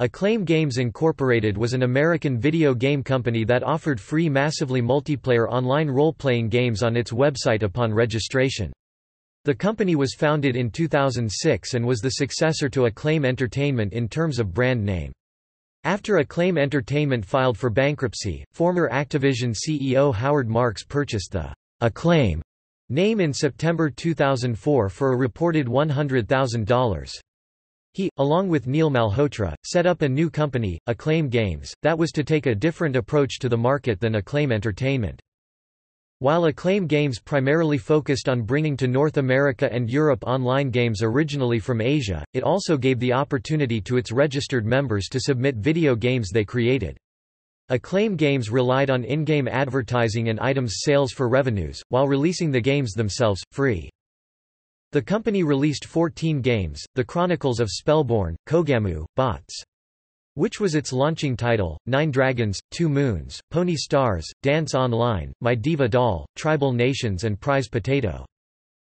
Acclaim Games Incorporated was an American video game company that offered free massively multiplayer online role-playing games on its website upon registration. The company was founded in 2006 and was the successor to Acclaim Entertainment in terms of brand name. After Acclaim Entertainment filed for bankruptcy, former Activision CEO Howard Marks purchased the Acclaim name in September 2004 for a reported $100,000. He, along with Neil Malhotra, set up a new company, Acclaim Games, that was to take a different approach to the market than Acclaim Entertainment. While Acclaim Games primarily focused on bringing to North America and Europe online games originally from Asia, it also gave the opportunity to its registered members to submit video games they created. Acclaim Games relied on in-game advertising and items sales for revenues, while releasing the games themselves, free. The company released 14 games, The Chronicles of Spellborn, Kogamu, Bots. Which was its launching title, Nine Dragons, Two Moons, Pony Stars, Dance Online, My Diva Doll, Tribal Nations and Prize Potato.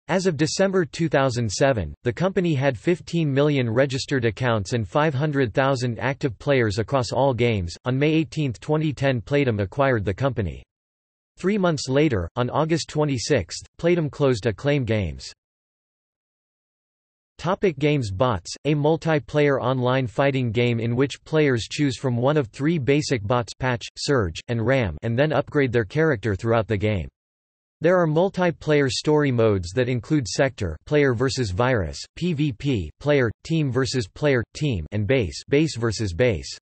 As of December 2007, the company had 15 million registered accounts and 500,000 active players across all games. On May 18, 2010, Playdom acquired the company. Three months later, on August 26, Playdom closed Acclaim Games. Topic games Bots, a multiplayer online fighting game in which players choose from one of three basic bots Patch, Surge, and Ram and then upgrade their character throughout the game. There are multiplayer story modes that include Sector player versus virus, PvP player, team versus player, team and base base versus base.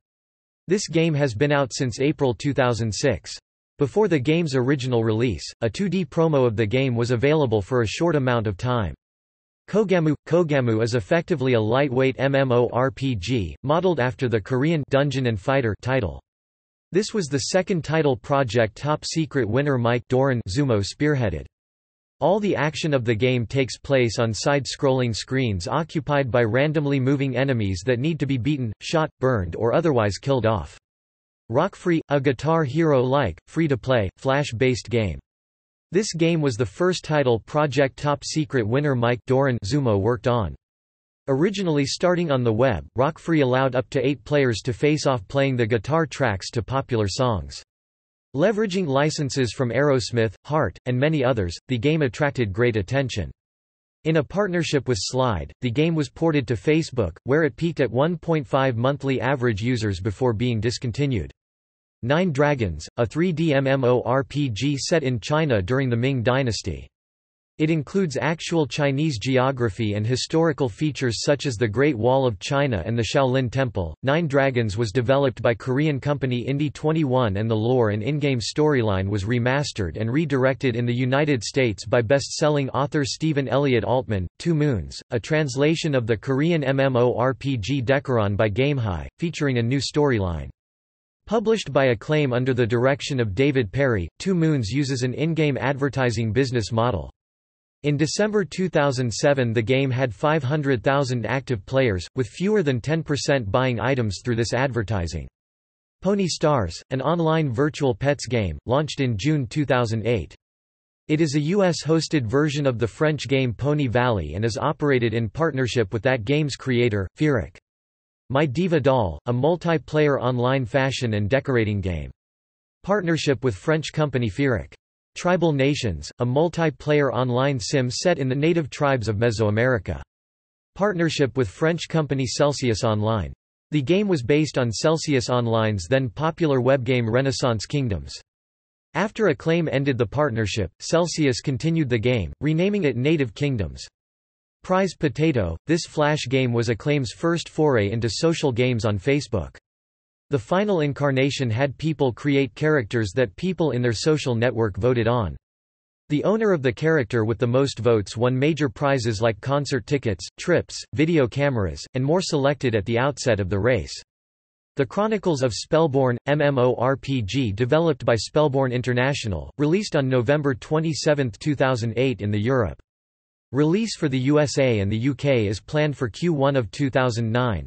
This game has been out since April 2006. Before the game's original release, a 2D promo of the game was available for a short amount of time. Kogamu – Kogamu is effectively a lightweight MMORPG, modeled after the Korean Dungeon and Fighter title. This was the second title project Top Secret winner Mike Doran Zumo spearheaded. All the action of the game takes place on side-scrolling screens occupied by randomly moving enemies that need to be beaten, shot, burned or otherwise killed off. Rockfree, a Guitar Hero-like, free-to-play, Flash-based game. This game was the first title Project Top Secret winner Mike Doran Zumo worked on. Originally starting on the web, Rockfree allowed up to eight players to face off playing the guitar tracks to popular songs. Leveraging licenses from Aerosmith, Heart, and many others, the game attracted great attention. In a partnership with Slide, the game was ported to Facebook, where it peaked at 1.5 monthly average users before being discontinued. Nine Dragons, a 3D MMORPG set in China during the Ming Dynasty. It includes actual Chinese geography and historical features such as the Great Wall of China and the Shaolin Temple. Nine Dragons was developed by Korean company Indy21 and the lore and in-game storyline was remastered and redirected in the United States by best-selling author Steven-Elliot Altman. Two Moons, a translation of the Korean MMORPG Dekaron by GameHi, featuring a new storyline. Published by Acclaim under the direction of David Perry, Two Moons uses an in-game advertising business model. In December 2007 the game had 500,000 active players, with fewer than 10% buying items through this advertising. Pony Stars, an online virtual pets game, launched in June 2008. It is a US-hosted version of the French game Pony Valley and is operated in partnership with that game's creator, Firac. My Diva Doll, a multiplayer online fashion and decorating game. Partnership with French company Firac. Tribal Nations, a multiplayer online sim set in the native tribes of Mesoamerica. Partnership with French company Celsius Online. The game was based on Celsius Online's then popular webgame Renaissance Kingdoms. After Acclaim ended the partnership, Celsius continued the game, renaming it Native Kingdoms. Prize Potato, this flash game was Acclaim's first foray into social games on Facebook. The final incarnation had people create characters that people in their social network voted on. The owner of the character with the most votes won major prizes like concert tickets, trips, video cameras, and more selected at the outset of the race. The Chronicles of Spellborn, MMORPG developed by Spellborn International, released on November 27, 2008 in the Europe. Release for the USA and the UK is planned for Q1 of 2009.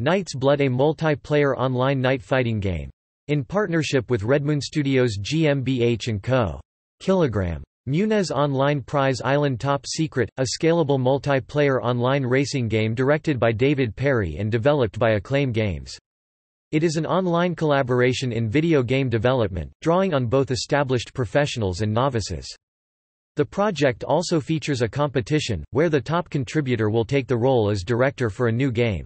Knight's Blood a multiplayer online night fighting game. In partnership with Redmoon Studios GmbH & Co. Kilogram Munez Online Prize Island Top Secret, a scalable multiplayer online racing game directed by David Perry and developed by Acclaim Games. It is an online collaboration in video game development, drawing on both established professionals and novices. The project also features a competition, where the top contributor will take the role as director for a new game.